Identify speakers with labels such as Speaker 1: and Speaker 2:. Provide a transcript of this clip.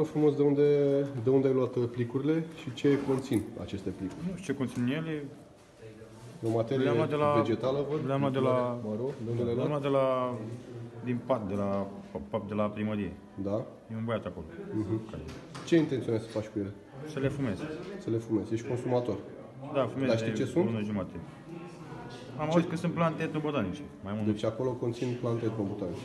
Speaker 1: frumos de unde, de unde ai luat uh, plicurile și ce conțin aceste plicuri.
Speaker 2: Nu știu ce conțin ele,
Speaker 1: E o materie
Speaker 2: Le-am luat de la-
Speaker 1: vegetală, văd?
Speaker 2: le-am luat de la-
Speaker 1: Mă rog, de unde le-ai
Speaker 2: le-am
Speaker 1: luat?
Speaker 2: luat de la, din pat, de la, pap, de la primărie.
Speaker 1: Da.
Speaker 2: E un băiat acolo.
Speaker 1: Mhm.
Speaker 2: Care-
Speaker 1: Ce intenționezi să faci cu ele?
Speaker 2: Să le fumez.
Speaker 1: Să le fumezi. Ești consumator.
Speaker 2: Da, fumez
Speaker 1: Dar știi ce sunt?
Speaker 2: o jumate. Am auzit că sunt plante etnobotanice, mai mult.
Speaker 1: Deci acolo conțin plante etnobotanice.